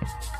you